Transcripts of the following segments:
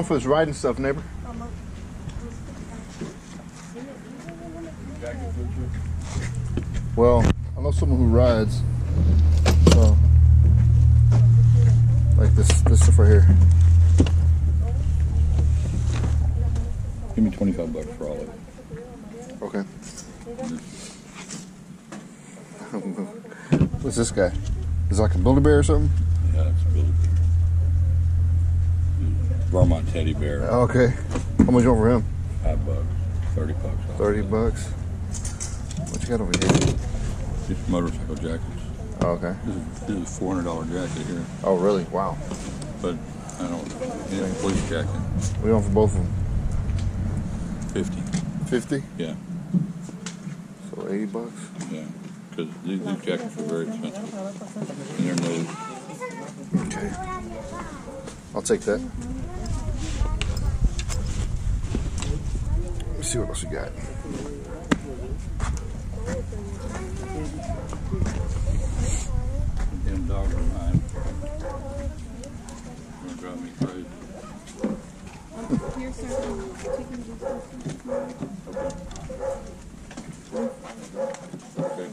What do you want for this riding stuff, neighbor? Well, I know someone who rides. So, like this, this stuff right here. Give me 25 bucks for all of it. Okay. What's this guy? Is it like a Build-A-Bear or something? Yeah, that's a Build a Bear. Vermont teddy bear, Okay. How much you want for him? five bucks, 30 bucks. 30 bucks. What you got over here? Just motorcycle jackets. Oh, okay. This is, this is a $400 jacket here, Oh, really? Wow. but I don't, yeah, police jacket, you want for both of them? 50. 50? Yeah, So 80 bucks? yeah. Because these, these jackets are very expensive. And they're no, Okay. I'll take that. See what else we got. damn dogs are mine. Gonna drive me crazy. Here, sir. Chicken Okay.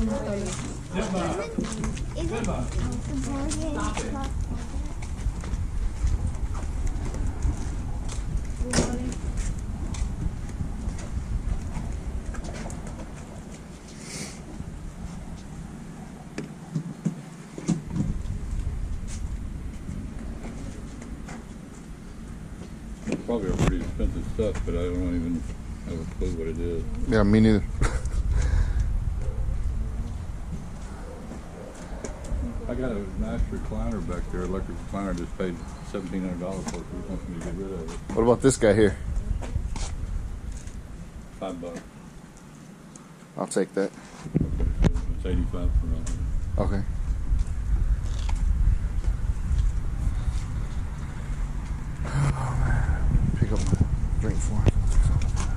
It's probably a pretty expensive stuff, but I don't even have a clue what it is. Yeah, me neither. I got a nice recliner back there, electric recliner, just paid seventeen hundred dollars for it, so he wants me to get rid of it. What about this guy here? Five bucks. I'll take that. It's eighty-five for all of it. Okay. Oh, Pick up my drink for him.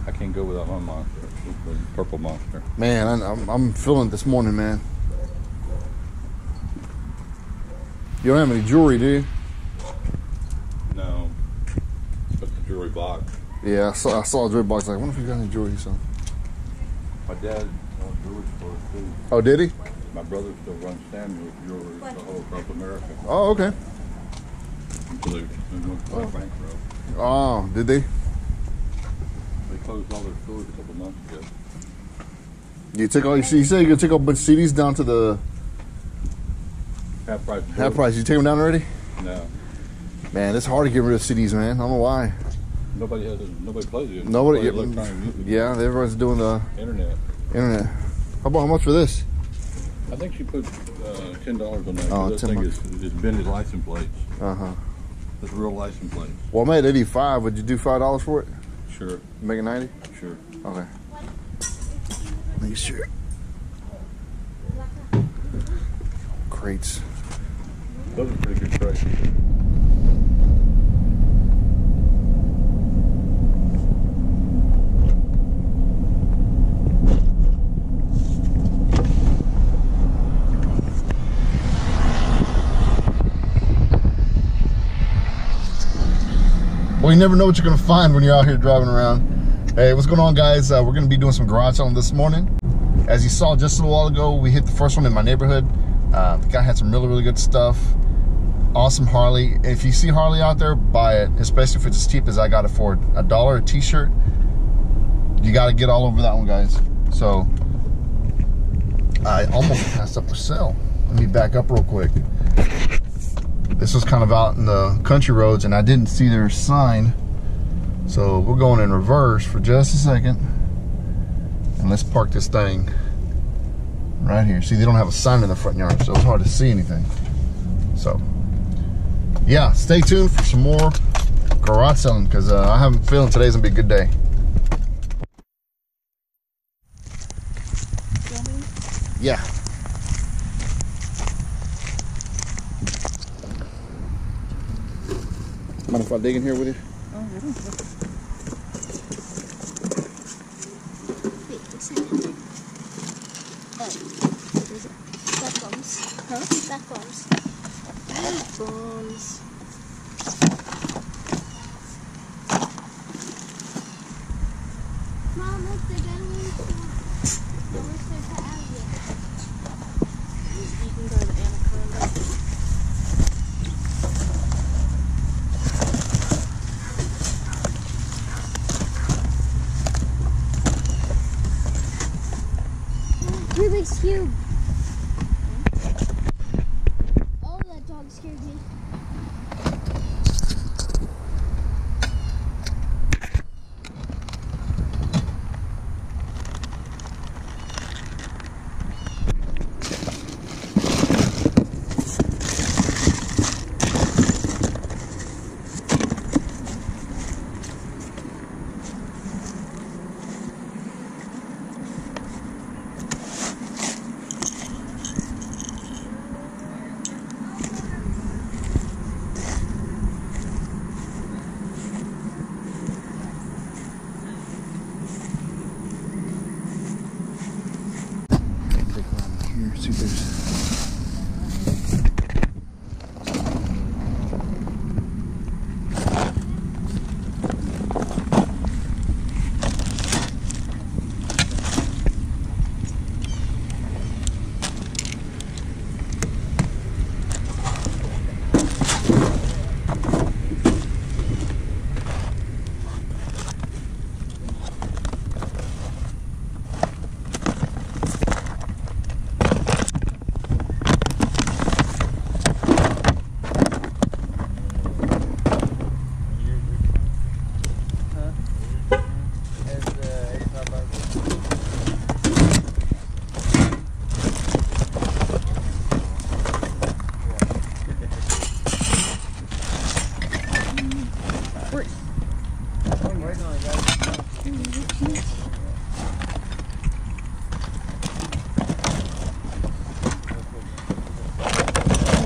I can't go without my monster, the purple monster. Man, I- I'm, I'm feeling this morning, man. You don't have any jewelry, do you? No, but the jewelry box. Yeah, I saw, I saw a jewelry box. Like, I wonder if you got any jewelry. So. My dad owns jewelry stores too. Oh, did he? My brother still runs Samuel's jewelry the whole across America Oh, okay. until they, they went to oh. bankrupt. Oh, did they? They closed all their stores a couple months ago. You took all. You said you're gonna take all bunch of CDs down to the Half price. half price. You take them down already? No, Man, it's hard to get rid of CDs, man. I don't know why. nobody has. A, nobody plays it. Nobody. Music. Yeah, everyone's doing the Internet. internet. How about how much for this? I think she put uh, ten dollars on that. Oh, that thing is it's been license plates. Uh huh. It's real license plates. Well, I made eighty five. Would you do five dollars for it? Sure, Make it ninety? sure. Okay. Make sure. Crates. Pretty good. Well, you never know what you're gonna find when you're out here driving around. Hey, what's going on, guys? Uh, we're gonna be doing some garage selling this morning. As you saw just a little while ago, we hit the first one in my neighborhood. Uh, the guy had some really, really good stuff. Awesome Harley. If you see Harley out there, buy it, especially if it's as cheap as I got it for a dollar a t-shirt. You got to get all over that one, guys. So I almost passed up for sale. Let me back up real quick. This was kind of out in the country roads and I didn't see their sign. So we're going in reverse for just a second. And let's park this thing right here. See, they don't have a sign in the front yard, so it's hard to see anything. So, yeah, stay tuned for some more garage selling because uh, I have a feeling today's gonna be a good day. Yeah. Mind if I dig in here with you? Back bones. Huh? Back bones. Bones. Mom, look, they got a little I wish they put alligator. He's eaten by the anaconda. Rubik's Cube. Oh, that dog scared me. Here, see if there's.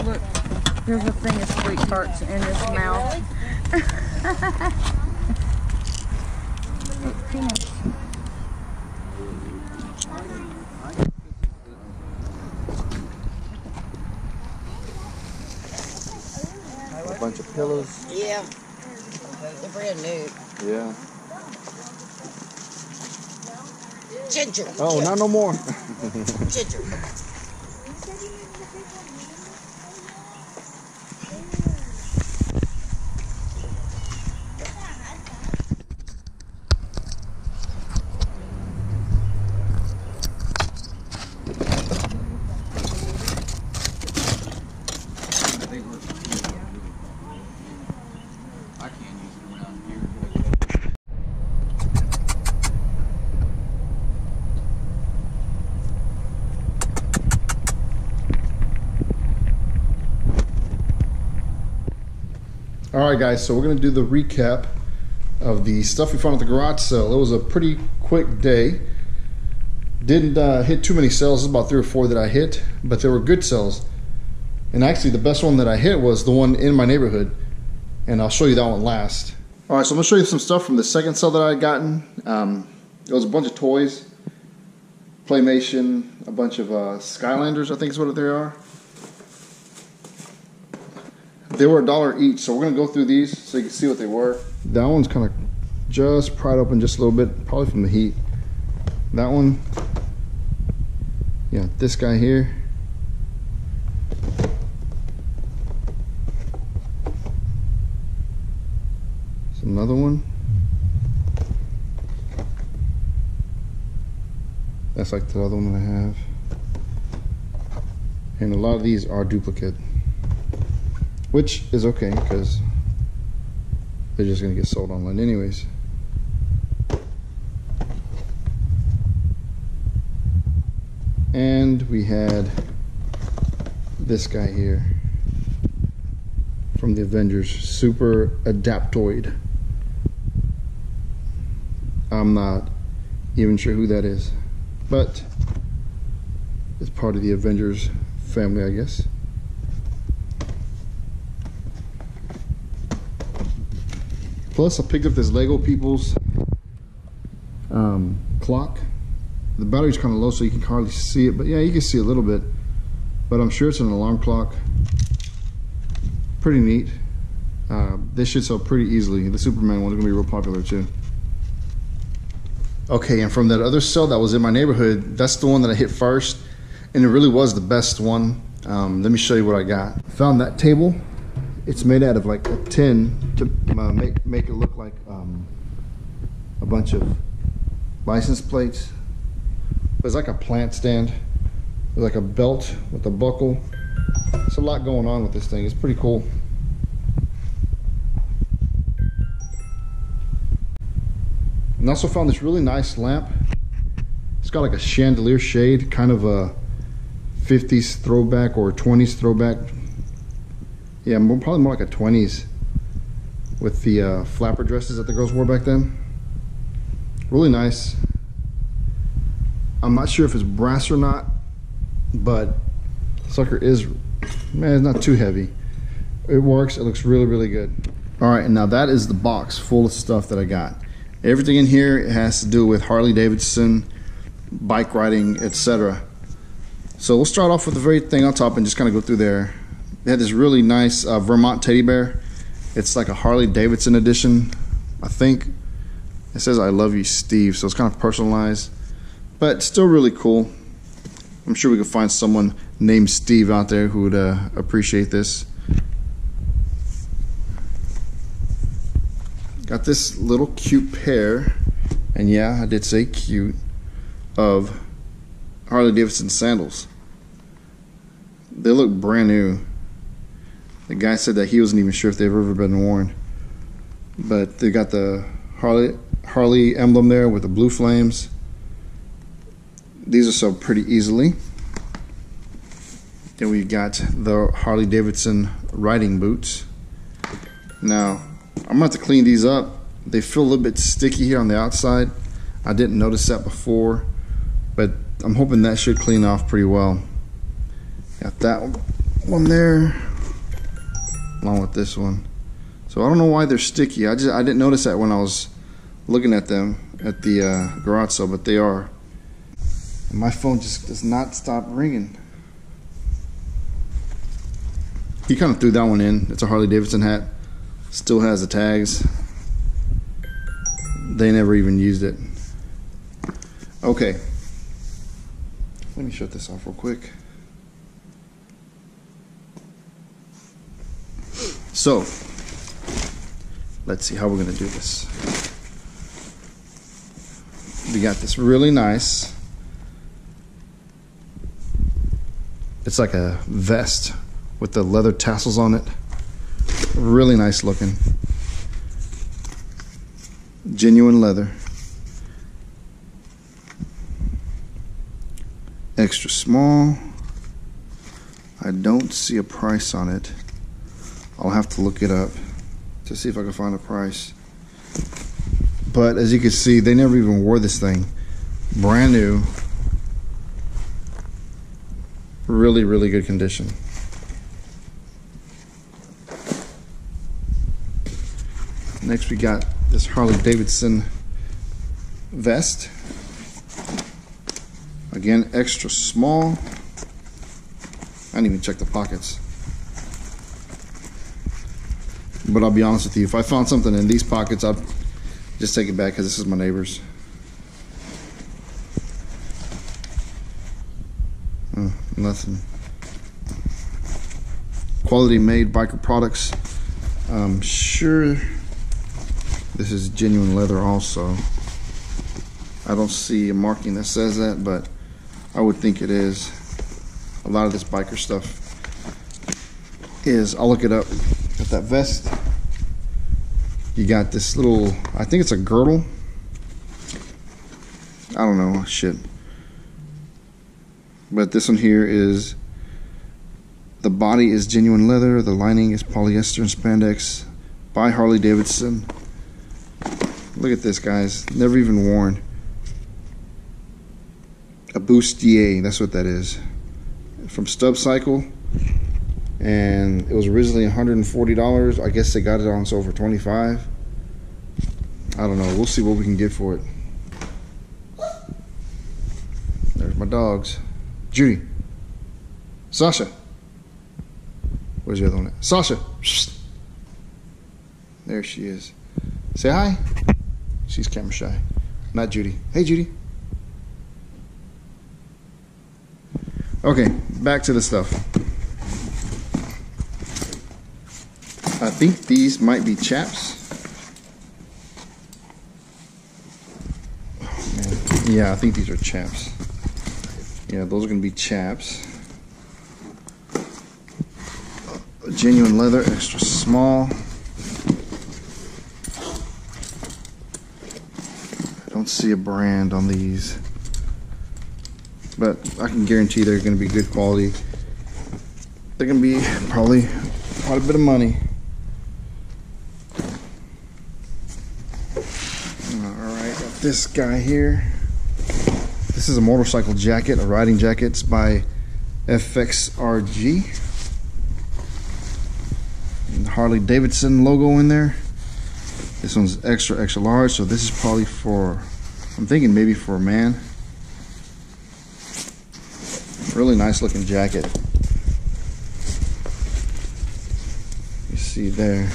Look, there's a thing of sweet tarts in his mouth. Peanuts. A bunch of pillows. Yeah. They're brand new. Yeah. Ginger. Oh, not no more. Ginger. All right, guys. So we're gonna do the recap of the stuff we found at the garage sale. It was a pretty quick day. Didn't uh, hit too many sales. About three or four that I hit, but they were good sales. And actually, the best one that I hit was the one in my neighborhood, and I'll show you that one last. All right, so I'm gonna show you some stuff from the second sale that I had gotten. Um, it was a bunch of toys, Playmation, a bunch of uh, Skylanders, I think is what they are. They were a dollar each, so we're gonna go through these so you can see what they were. That one's kind of just pried open just a little bit, probably from the heat. That one, yeah, this guy here. There's another one. That's like the other one that I have. And a lot of these are duplicate. Which is okay because they're just gonna get sold online anyways. And we had this guy here from the Avengers, Super Adaptoid. I'm not even sure who that is, but it's part of the Avengers family, I guess. Plus, I picked up this Lego People's um, clock. the battery's kind of low, so you can hardly see it. But yeah, you can see a little bit. But I'm sure it's an alarm clock. Pretty neat. Uh, this should sell pretty easily. The Superman one's gonna be real popular too. Okay, and from that other cell that was in my neighborhood, that's the one that I hit first, and it really was the best one. Um, let me show you what I got. Found that table. It's made out of like a tin to uh, make make it look like um, a bunch of license plates. It's like a plant stand. There's like a belt with a buckle. There's a lot going on with this thing. It's pretty cool. And also found this really nice lamp. It's got like a chandelier shade, kind of a 50s throwback or 20s throwback. Yeah, more, probably more like a 20s with the uh, flapper dresses that the girls wore back then. Really nice. I'm not sure if it's brass or not, but sucker is, man, it's not too heavy. It works, it looks really, really good. All right, and now that is the box full of stuff that I got. Everything in here has to do with Harley Davidson, bike riding, etc. So we'll start off with the very thing on top and just kind of go through there. They had this really nice uh, Vermont teddy bear. It's like a Harley Davidson edition, I think. It says I love you Steve, so it's kind of personalized, but still really cool. I'm sure we could find someone named Steve out there who would uh, appreciate this. Got this little cute pair, and yeah, I did say cute, of Harley Davidson sandals. They look brand new. The guy said that he wasn't even sure if they've ever been worn. But they got the Harley Harley emblem there with the blue flames. These are sold pretty easily. Then we've got the Harley Davidson riding boots. Now, I'm about to clean these up. They feel a little bit sticky here on the outside. I didn't notice that before, but I'm hoping that should clean off pretty well. Got that one there, along with this one. So I don't know why they're sticky. I just I didn't notice that when I was looking at them at the uh, garage sale, but they are. And my phone just does not stop ringing. He kind of threw that one in. It's a Harley Davidson hat. Still has the tags. They never even used it. Okay. Let me shut this off real quick. So, let's see how we're going to do this. We got this really nice, it's like a vest with the leather tassels on it. Really nice looking. Genuine leather. Extra small. I don't see a price on it. I'll have to look it up to see if I can find a price. But as you can see, they never even wore this thing. Brand new. Really, really good condition. Next, we got this Harley Davidson vest. Again, extra small. I didn't even check the pockets. But I'll be honest with you, if I found something in these pockets, I'd just take it back because this is my neighbor's. Oh, nothing. Quality made biker products. I'm sure this is genuine leather also. I don't see a marking that says that, but I would think it is. A lot of this biker stuff is. I'll look it up. Got that vest. You got this little, I think it's a girdle. I don't know, shit. But this one here is, the body is genuine leather, the lining is polyester and spandex by Harley Davidson. Look at this, guys. Never even worn. A bustier, that's what that is. From Stubbs Cycle. And it was originally $140. I guess they got it on sale for 25 I don't know. We'll see what we can get for it. There's my dogs. Judy. Sasha. Where's the other one? at? Sasha. There she is. Say hi. She's camera shy. Not Judy. Hey, Judy. Okay, back to the stuff. I think these might be chaps. Yeah, I think these are chaps. Yeah, those are gonna be chaps. Genuine leather, extra small. I don't see a brand on these. But I can guarantee they're gonna be good quality. They're gonna be probably quite a bit of money. Alright, got this guy here. This is a motorcycle jacket, a riding jacket. It's by FXRG. And the Harley Davidson logo in there. This one's extra, extra large, so this is probably for, I'm thinking maybe for a man. Really nice looking jacket. You see there.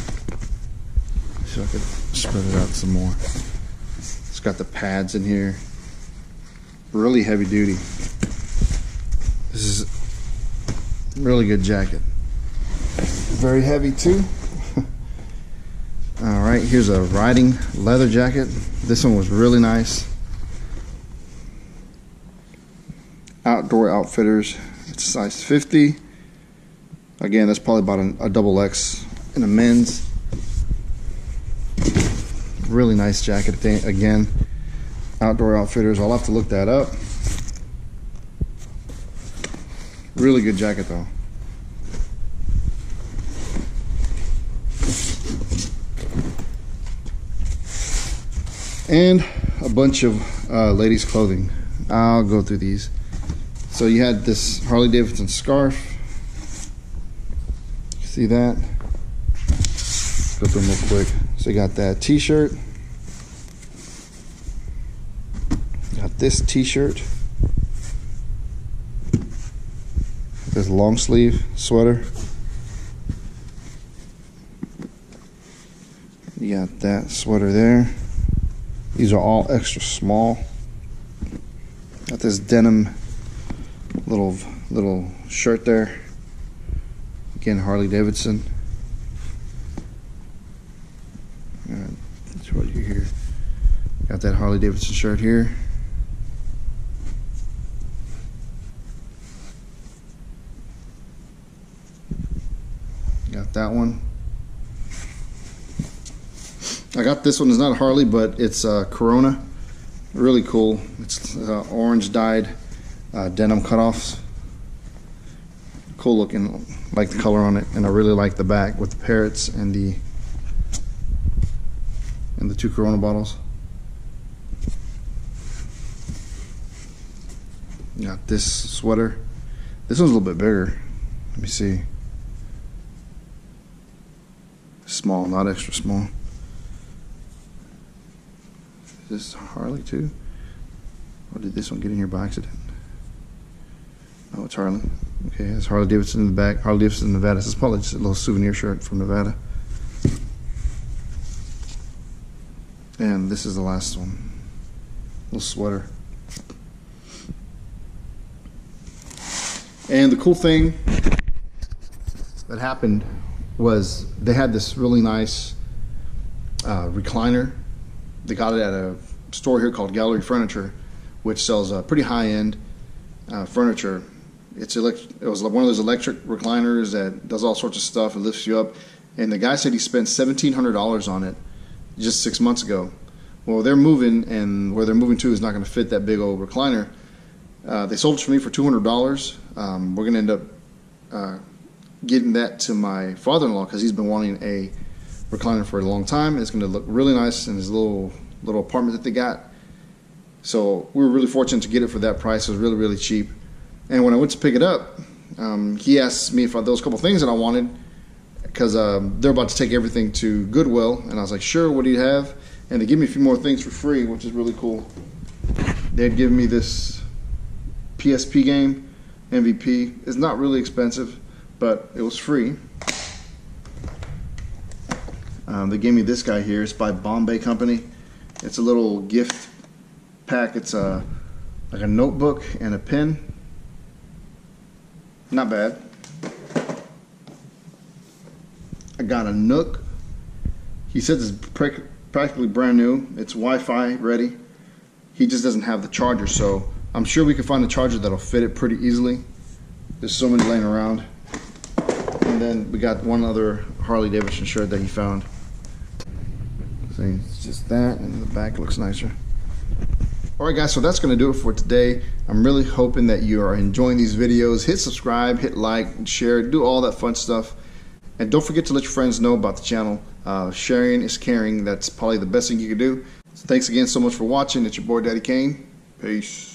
So I could spread it out some more. It's got the pads in here. Really heavy duty. This is really good jacket. Very heavy too. All right, here's a riding leather jacket. This one was really nice. Outdoor Outfitters. It's size 50. Again, that's probably about a double X in a men's. Really nice jacket thing- again. Outdoor Outfitters. I'll have to look that up. Really good jacket though. And a bunch of uh, ladies' clothing. I'll go through these. So you had this Harley Davidson scarf. See that? Go through them real quick. So you got that t-shirt. Got this t-shirt. This long sleeve sweater. You got that sweater there. These are all extra small. Got this denim little little shirt there. Again, Harley Davidson. Uh, That's what you hear. Got that Harley Davidson shirt here. Got that one. I got this one. It's not Harley, but it's Corona. Really cool. It's uh, orange dyed uh, denim cutoffs. Cool looking. Like the color on it, and I really like the back with the parrots and the and the two Corona bottles. Got this sweater. This one's a little bit bigger. Let me see. Small, not extra small. Is this Harley too? Or did this one get in here by accident? Oh, it's Harley. Okay, it's Harley Davidson in the back. Harley Davidson, in Nevada. This is probably just a little souvenir shirt from Nevada. And this is the last one. Little sweater. And the cool thing that happened was they had this really nice uh, recliner. They got it at a store here called Gallery Furniture, which sells pretty high end uh, furniture. It's elect- it was one of those electric recliners that does all sorts of stuff. and lifts you up. And the guy said he spent seventeen hundred dollars on it just six months ago. Well, they're moving, and where they're moving to is not going to fit that big old recliner. Uh, they sold it for me for two hundred dollars. Um, we're going to end up uh, getting that to my father-in-law because he's been wanting a recliner for a long time. It's going to look really nice in his little little apartment that they got. So we were really fortunate to get it for that price. It was really really cheap. And when I went to pick it up, um, he asked me if I, couple things that I wanted because um, they're about to take everything to Goodwill, and I was like, "Sure, what do you have?" And they give me a few more things for free, which is really cool. They'd give me this PSP game, MVP. It's not really expensive, but it was free. Um, they gave me this guy here. It's by Bombay Company. It's a little gift pack. It's a like a notebook and a pen. Not bad. I got a Nook. He says it's prac- practically brand new. It's Wi-Fi ready. He just doesn't have the charger, so I'm sure we can find a charger that'll fit it pretty easily. There's so many laying around. And then we got one other Harley Davidson shirt that he found. So it's just that, and the back looks nicer. All right, guys, so that's going to do it for today. I'm really hoping that you are enjoying these videos. Hit subscribe, hit like, share, do all that fun stuff. And don't forget to let your friends know about the channel. Uh, sharing is caring. That's probably the best thing you can do. So thanks again so much for watching. It's your boy, Daddy Kane. Peace.